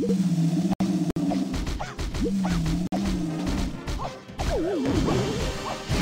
Oh, my God.